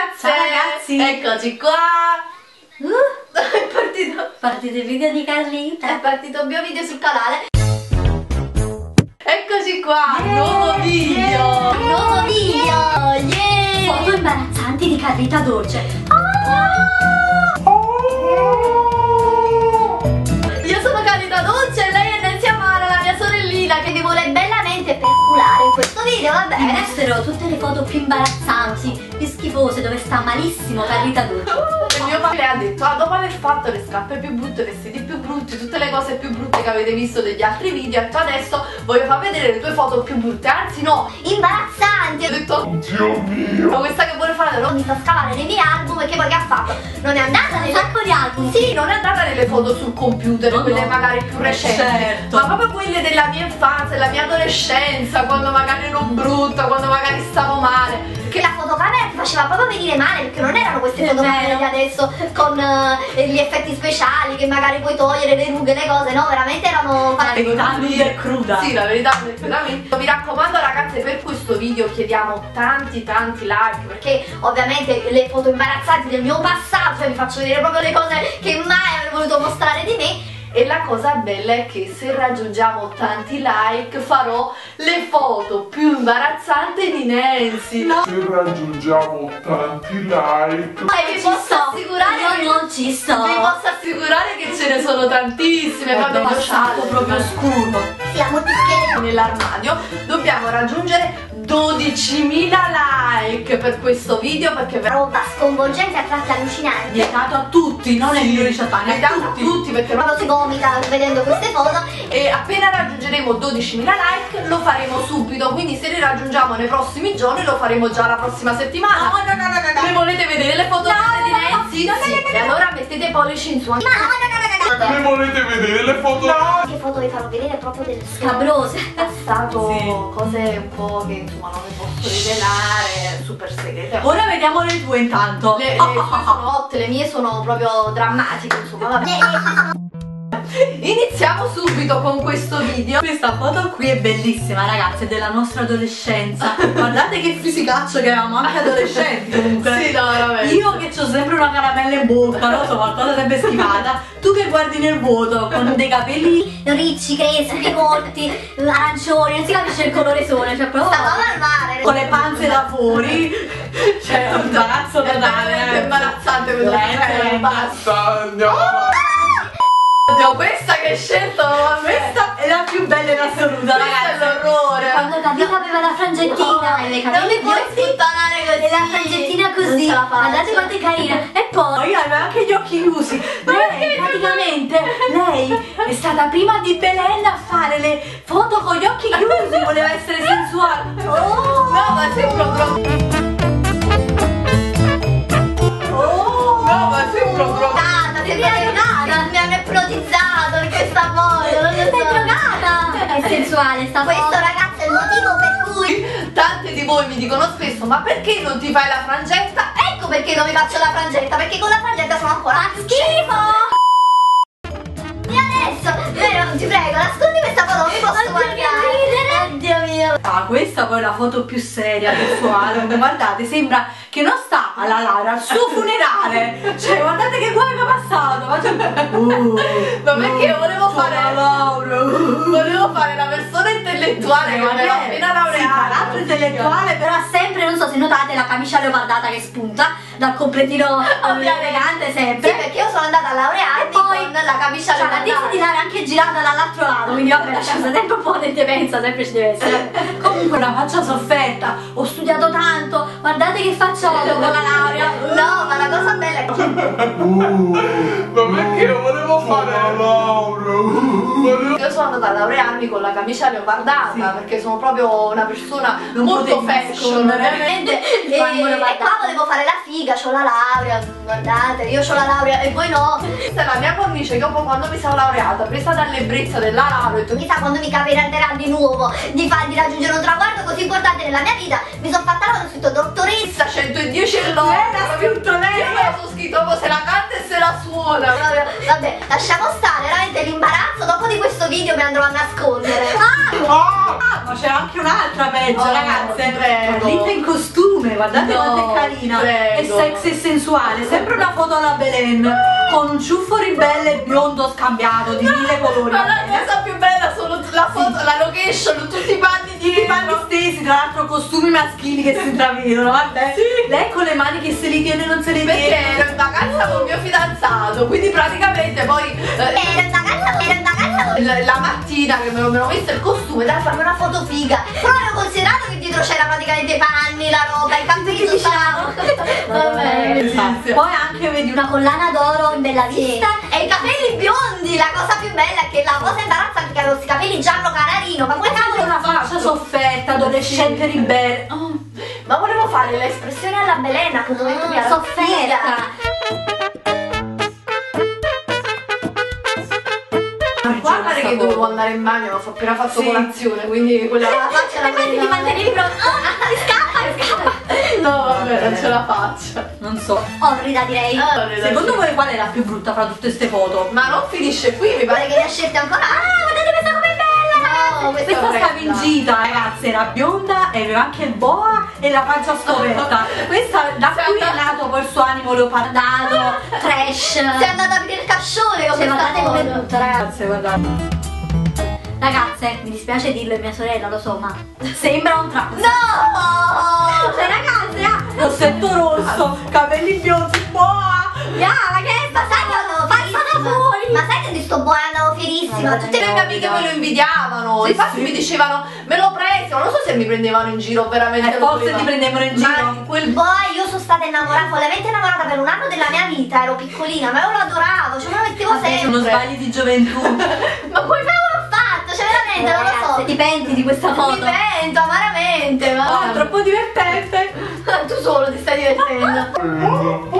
ragazze! Ciao ragazzi! Eccoci qua! Uh, È partito, partite il video di è Carlita. partito il mio video sul canale. Eccoci qua! Yeah! Nuovo video! Nuovo video! Yeah! Foto imbarazzanti di Carlita Dolce. Io sono Carita Dolce e lei è Nancy Amara, la mia sorellina che vi vuole in questo video, va bene? mostrerò tutte le foto più imbarazzanti, più schifose, dove sta malissimo Carlita Dolce. E mio padre ha detto, ah, dopo aver fatto le scarpe più brutte, i vestiti più brutti, tutte le cose più brutte che avete visto degli altri video, ha detto adesso voglio far vedere le tue foto più brutte, anzi no, Imbarazzanti! ho detto, Dio mio, ma questa che vuole fare, no? Mi fa scavare nei miei album e che poi che ha fatto? Non è andata nelle... sacco di album. Sì, non è andata nelle foto sul computer, No, quelle no. magari più recenti, Certo. ma proprio quelle della mia infanzia, della mia adolescenza, quando magari ero brutta, quando magari stavo male. Che la fotocamera ti faceva proprio venire male perché non erano queste È fotocamere di adesso con eh, gli effetti speciali che magari puoi togliere le rughe, le cose, no? Veramente erano fatte verità nuda e cruda. Sì, la verità è veramente. Vi raccomando ragazze, per questo video chiediamo tanti tanti like perché perché ovviamente le foto imbarazzanti del mio passato, cioè vi faccio vedere proprio le cose che mai avrei voluto mostrare di me. E la cosa bella è che se raggiungiamo tanti like farò le foto più imbarazzanti di Nancy. Se raggiungiamo tanti like, E vi posso sto. assicurare Io che non ci sto. vi posso assicurare che ce ne sono tantissime. Vabbè, passato c'ho- proprio scuro. La multischeda. nell'armadio dobbiamo raggiungere 12.000 like per questo video perché verrà Roba sconvolgente a tratti allucinanti. Vietato a tutti, non ai video 18 anni, a tutti. tutti perché Proprio si vomita vedendo queste foto. e appena raggiungeremo 12.000 like lo faremo subito quindi se li raggiungiamo nei prossimi giorni lo faremo già la prossima settimana No, no, no, no, no, no. le volete vedere le foto No, di no, no, Nancy? no, no, Sì. no, no, e allora mettete pollici in su anche Ma no, no, no, no, no, no. Le volete vedere le foto? Che foto vi farò vedere proprio del Scabrose. passato Sì. cose un po' che insomma non vi posso rivelare super segrete Ora vediamo le tue intanto. le, le sue sono hot, le mie sono proprio drammatiche insomma vabbè Iniziamo subito con questo video Questa foto qui è bellissima ragazzi, è della nostra adolescenza Guardate che fisicaccio che avevamo anche adolescenti comunque Sì, no, veramente. Io che ho sempre una caramella in bocca, non so, qualcosa sempre schifata Tu che guardi nel vuoto con dei capelli Ricci, crespi, corti, arancioni, non si capisce il colore sole, cioè proprio Stavo al mare. con le panze da fuori Cioè un imbarazzo È totale veramente eh. imbarazzante quello che fai, basta. Basta, andiamo Oddio, questa che hai scelto, Questa è la più bella in assoluta Questa è ragazzi. l'orrore. Quando Davide aveva la frangettina No, le non mi puoi sputtanare così. E la frangettina così. Guardate quanto è carina. E poi aveva anche gli occhi chiusi. Lei praticamente Lei è stata prima di Belen a fare le foto con gli occhi chiusi. Voleva essere sensuale. Oh! No, ma sei proprio... ipnotizzato in questa foto, non lo so. Sei drogata È sensuale sta Questo foto ragazzo è il motivo per cui Tante di voi mi dicono spesso, ma perché non ti fai la frangetta? Ecco perché non mi faccio la frangetta, perché con la frangetta sono ancora schifo! E adesso, vero, ti prego, nascondi questa foto, non mi posso Oddio, guardare! Oddio mio! Ah, questa poi è la foto più seria, sessuale. Guardate, sembra che non sta alla Lara, al suo funerale. Cioè, guardate che guai che è passato. Faccio- Uh, Ma perché volevo uh, fare- la Laura. uh. Volevo fare la persona intellettuale che mi ero appena Sì, laureata. l'altro intellettuale, però sempre, non so se notate, la camicia leopardata che spunta dal completino elegante sempre. Sì, perché io sono andata a laurearmi E poi con la camicia Cioè, la testa di Lara è anche girata dall'altro lato, quindi vabbè, lasciamo sempre un po' di demenza, sempre ci deve essere. Comunque una faccia sofferta, ho studiato tanto, guardate che faccia ho dopo la laurea. No, ma la cosa bella è che Ma perché io volevo fare la Laura? Volevo- Io sono andata a laurearmi con la camicia leopardata Sì. perché sono proprio una persona Non molto fashion. veramente. e, e qua volevo fare la figa, ho la laurea, guardate, io ho la laurea e voi no. Questa è la mia cornice che dopo quando mi sono laureata, presa dall'ebbrezza della laurea, ho detto Chissà quando mi capiterà di nuovo di, far, di raggiungere un traguardo così importante nella mia vita. Mi sono fatta la scritto dottoressa. chissà 110 e. Lei l'ha scritto lei. Io sono scritto se la canta e se la suona. Vabbè, lasciamo stare veramente l'imbarazzo dopo di questo video mi andrò a nascondere. Ah! Ah, ma c'è anche un'altra peggio, Oh, ragazze. prego. In costume, guardate No, quanto è carina. prego. È sexy e sensuale. Sempre una foto alla Belen. Con un ciuffo ribelle e biondo scambiato di mille colori. Ma la cosa più bella sono la foto, la location, tutti i panni di I panni stesi, tra l'altro costumi maschili che si intravedono, vabbè. Lei con le mani che se li tiene non se li Perché tiene. ero in vacanza con mio fidanzato, quindi praticamente poi eh, vacanza, ero in vacanza. La, la mattina che me lo messo il costume da farmi una foto figa. Però avevo considerato che dietro c'era praticamente i panni, la roba, i capelli stavano. Vabbè, Poi anche vedi una collana d'oro in bella vista e i capelli biondi. La cosa più bella è che la cosa imbarazzante che avevo questi capelli giallo canarino. Ma come cavolo una faccia sofferta, adolescente ribelle. Oh. Ma volevo fare l'espressione Espressione alla Belena che dove tu mi Sofferta. Dovevo andare in bagno, ho appena fatto Sì. colazione, quindi quella La faccia la quella- di mantenere pronto. Ah, scappa, scappa. No, vabbè, non ce la faccio. Non so. Orrida direi. Secondo voi qual è la più brutta fra tutte queste foto? Ma non finisce qui, mi pare che ne ha scelte ancora. Ah, guardate questa com'è bella. No, questa Questa stava in gita, ragazze, era bionda e aveva anche il boa e la pancia scoperta. Questa da Sei qui è nato poi il suo animo leopardato. Trash. Sei andata a aprire il cascione guardate com'è foto. brutta, ragazze, guardate. Ragazze, mi dispiace dirlo, è mia sorella, lo so, ma. Sembra un trans. No! Cioè, ragazze, ah! Rossetto rosso, capelli biondi, boa. Ya, ma che ma che andavo fierissima? fuori! Ma sai che di sto boy andavo fierissima? Tutte le mie amiche me lo invidiavano, Sì, infatti sì. mi dicevano me lo presto, non so se mi prendevano in giro veramente. Eh, forse ti prendevano in Ma giro. quel Boy, io sono stata innamorata, follemente innamorata per un anno della mia vita, ero piccolina, ma io lo adoravo, cioè me lo mettevo Vabbè, sono sempre. sbagli di gioventù. Ma come veramente, non lo so. ti penti di questa Mi pento amaramente, ma Oh, è troppo divertente. tu solo ti stai divertendo.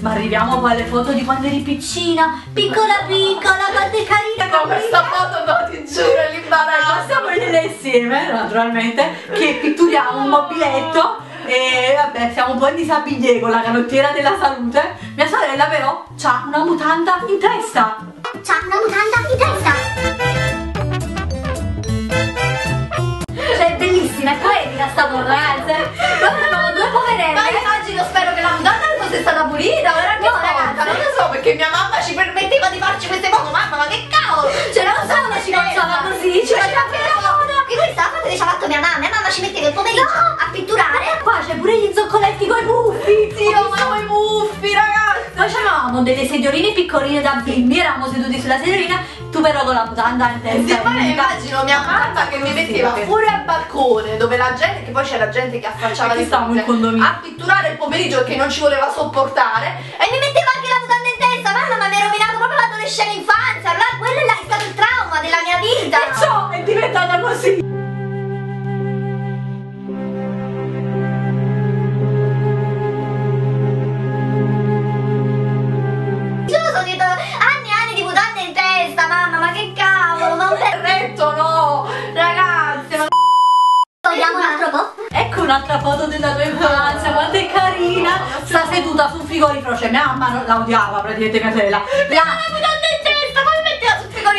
Ma arriviamo poi alle foto di quando eri piccina. Piccola piccola, quanto è carina. No, questa foto no, ti giuro, l'imbarazzo. Passiamo vedere insieme, naturalmente, che pitturiamo un mobiletto e vabbè, siamo un po' in disabili con la canottiera della salute. Mia sorella però ha una mutanda in testa. C'ha una mutanda in testa. Cioè, è bellissima, è poetica sta foto, ragazze. Sono due Ma poverelle. immagino, spero che la mutanda non fosse stata pulita, o era anche No, sporca, non lo so, perché mia mamma ci permetteva di farci queste foto, mamma, ma che cavolo! Cioè so come ci facciava così, ci faceva anche la. Che questa la foto che ci ha fatto mia mamma, mia mamma ci metteva il pomeriggio a pitturare. Qua c'è pure gli zoccoletti coi puffi. Avevamo delle sedioline piccoline da bimbi, eravamo seduti sulla sediolina, tu però con la mutanda in testa. Sì, poi immagino mia mamma che mi metteva fuori al balcone dove la gente, che poi c'era gente che affacciava di fronte, a pitturare il pomeriggio che non ci voleva sopportare E mi metteva anche la mutanda in testa, mamma, ma mi ha rovinato proprio l'adolescenza infanzia. Allora quello è stato il trauma della mia vita. Perciò è diventata così. Frigorifero, cioè mia mamma la odiava praticamente mia sorella. La,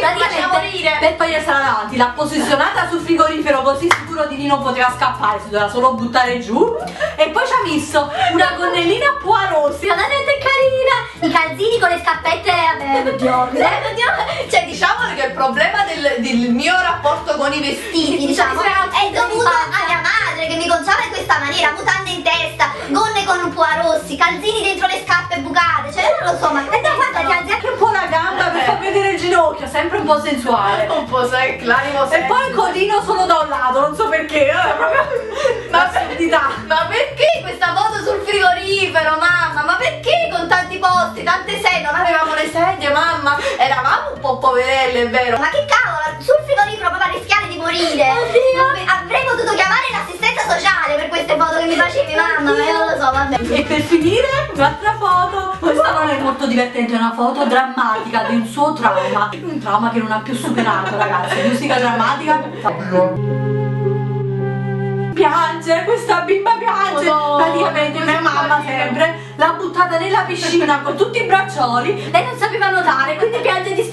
La per togliersela davanti, l'ha posizionata sul frigorifero così sicuro di lì non poteva scappare, si doveva solo buttare giù. E poi ci ha messo una gonnellina poirossi. Guardate quanto è carina! I calzini con le scappette, vabbè, oddio, eh, oddio. cioè diciamo che il problema del, del mio rapporto con i vestiti, diciamo, è dovuto a mia madre che mi conciava in questa maniera, mutande in testa, gonne con rossi, calzini dentro le scarpe bucate, cioè io non lo so, ma e da quando ti alzi Anche un po' la gamba per far vedere il ginocchio, sempre un po' sensuale. un po' sai, l'animo E poi il codino solo da un lato, non so perché, eh, proprio Ma l'assurdità. Ma perché questa foto sul frigorifero, mamma? Ma perché con tanti posti, tante sedie? Non avevamo le sedie, mamma? Eravamo un po' poverelle, è vero? Ma che cavolo, sul frigorifero proprio a rischiare di morire. Oddio. Avrei per finire, un'altra foto. Questa non è molto divertente, è una foto drammatica di un suo trauma. Un trauma che non ha più superato, ragazzi. Musica drammatica. piange, questa bimba piange. Madonna, Praticamente mia mamma sempre l'ha buttata nella piscina con tutti i braccioli. Lei non sapeva nuotare, quindi piange disperata.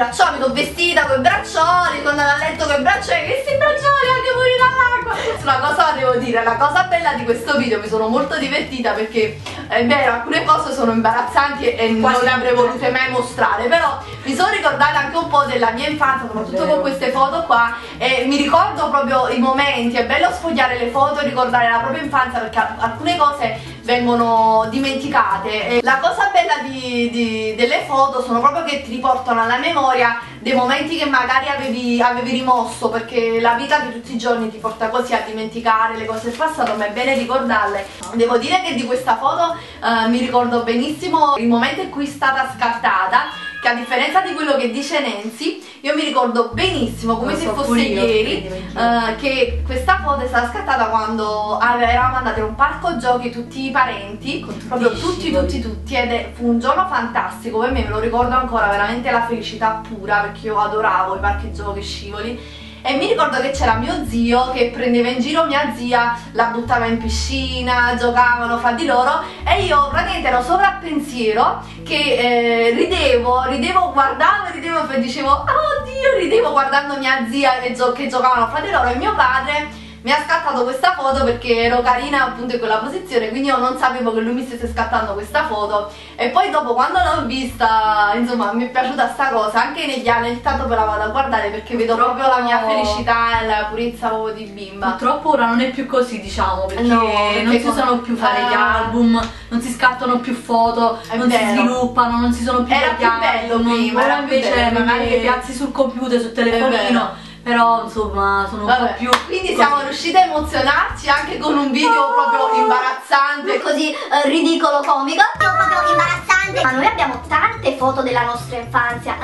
Braccioli, sono vestita con i braccioli, sono andata a letto con i braccioli, questi braccioli anche fuori dall'acqua. Una cosa devo dire, la cosa bella di questo video mi sono molto divertita perché è vero, alcune cose sono imbarazzanti e Quasi non le avrei volute mai mostrare, però mi sono ricordata anche un po' della mia infanzia, soprattutto con queste foto qua e mi ricordo proprio i momenti, è bello sfogliare le foto e ricordare la propria infanzia perché al- alcune cose vengono dimenticate. E la cosa bella di- di- delle foto sono proprio che ti riportano alla memoria dei momenti che magari avevi, avevi rimosso perché la vita di tutti i giorni ti porta così a dimenticare le cose del passato ma è bene ricordarle. Devo dire che di questa foto eh, mi ricordo benissimo il momento in cui è stata scattata che a differenza di quello che dice Nancy io mi ricordo benissimo come Lo se so fosse io, ieri eh, che questa foto è stata scattata quando eravamo andati a un parco giochi tutti i parenti tutti proprio tutti tutti tutti ed è, fu un giorno fantastico per me me lo ricordo ancora veramente la felicità pura perché io adoravo i parchi giochi scivoli e mi ricordo che c'era mio zio che prendeva in giro mia zia, la buttava in piscina, giocavano fra di loro e io praticamente ero sopra a pensiero che eh, ridevo, ridevo, guardavo ridevo e dicevo oh Dio, ridevo guardando mia zia gio- che giocavano fra di loro e mio padre mi ha scattato questa foto perché ero carina appunto in quella posizione quindi io non sapevo che lui mi stesse scattando questa foto e poi dopo quando l'ho vista insomma mi è piaciuta sta cosa anche negli anni ogni tanto me la vado a guardare perché vedo proprio la mia felicità e la purezza proprio di bimba Purtroppo ora non è più così, diciamo, perché No, non perché si sono- usano più fare gli Ah. album, non si scattano più foto, non si vero. sviluppano, non si sono più Era più bello album, prima, ora invece bello, magari le piazzi sul computer, sul telefonino. Però insomma sono un Vabbè, po' più quindi così. siamo riusciti a emozionarci anche con un video proprio imbarazzante Così eh, ridicolo comico, proprio imbarazzante. Ma noi abbiamo tante foto della nostra infanzia.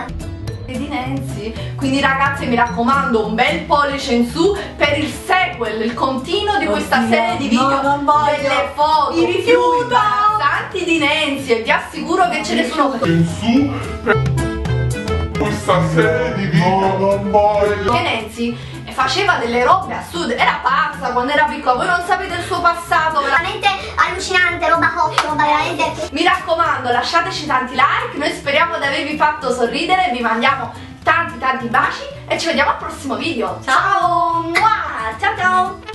di Nancy quindi ragazze mi raccomando un bel pollice in su per il sequel il continuo di questa Oddio, serie di no, video non voglio. delle foto Mi rifiuto. imbarazzanti di Nancy e vi assicuro che ce ne sono in su questa serie di video non voglio che Nancy faceva delle robe assurde. Era pazza quando era piccola. Voi non sapete il suo passato vera- Veramente allucinante, roba hot, roba veramente. mi raccomando lasciateci tanti like. Noi speriamo di avervi fatto sorridere. Vi mandiamo tanti tanti baci. E ci vediamo al prossimo video. Ciao! Ciao ciao!